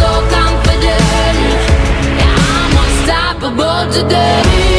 so confident. Yeah, I'm unstoppable today.